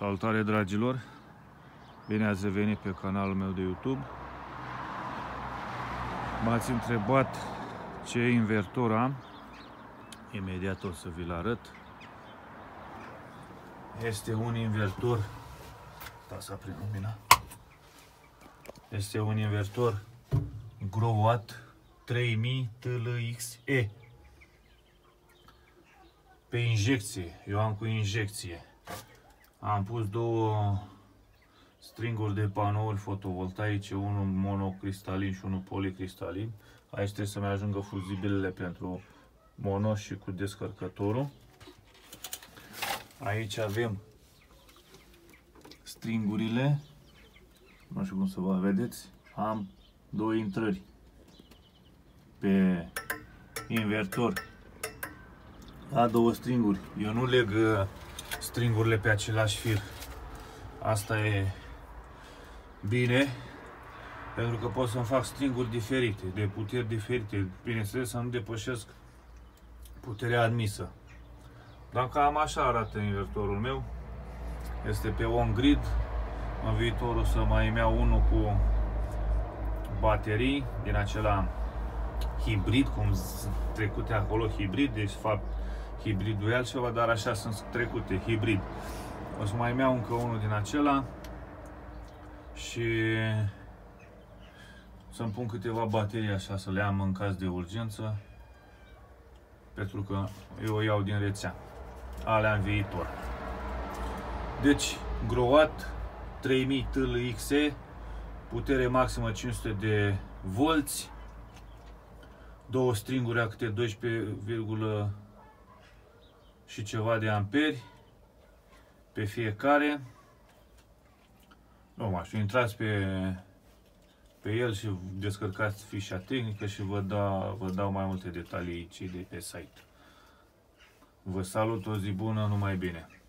Salutare dragilor! Bine ați revenit pe canalul meu de YouTube. M-ați întrebat ce invertor am. Imediat o să vi-l arăt. Este un invertor da, să aprind lumina. Este un invertor Growatt 3000 TLXE pe injecție. Eu am cu injecție. Am pus două stringuri de panouri fotovoltaice, unul monocristalin și unul policristalin. Aici trebuie să-mi ajungă fuzibilele pentru mono și cu descărcătorul. Aici avem stringurile. Nu știu cum să vă vedeți. Am două intrări pe invertor. La două stringuri. Eu nu leg uh, stringurile pe același fir. Asta e bine, pentru că pot să-mi fac stringuri diferite, de puteri diferite, bineînțeles să nu depășesc puterea admisă. Dar cam așa arată invertorul meu. Este pe on grid. În viitor o să mai îmi iau unul cu baterii din acela hibrid, cum trecute acolo, hibrid, deci fapt hibridul e altceva, dar așa sunt trecute, hibrid. O să mai iau încă unul din acela și să-mi pun câteva baterii așa să le am în caz de urgență pentru că eu o iau din rețea alea în viitor deci Groat 3000 TLXE putere maximă 500 de volți două stringuri a câte 12, și ceva de amperi pe fiecare. Nu mai știu, intrați pe, pe el și descărcați fișa tehnică și vă, da, vă dau mai multe detalii cei de pe site. Vă salut, o zi bună, numai bine!